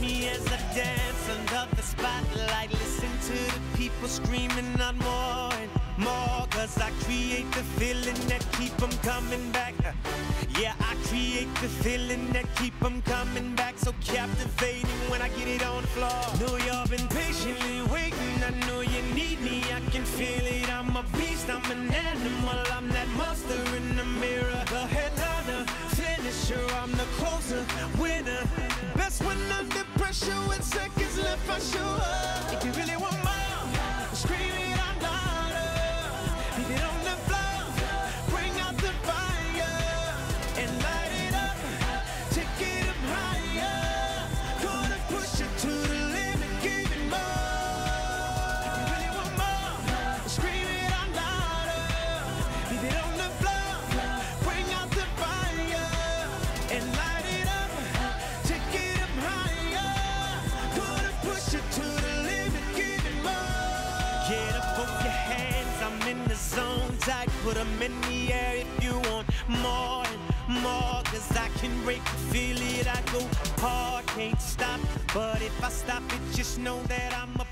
Me as I dance under the spotlight. Listen to the people screaming out more and more. Cause I create the feeling that keep them coming back. Uh, Yeah, I create the feeling that keep them coming back. So captivating when I get it on the floor. Know y'all been patiently waiting. I know you need me. I can feel it. I'm a beast. I'm an animal. I'm that monster in the mirror. The headliner, finisher. I'm the closer, Get up off your hands, I'm in the zone tight. Put 'em in the air if you want more and more. Cause I can break feel it. I go hard, can't stop. But if I stop it, just know that back. Hey!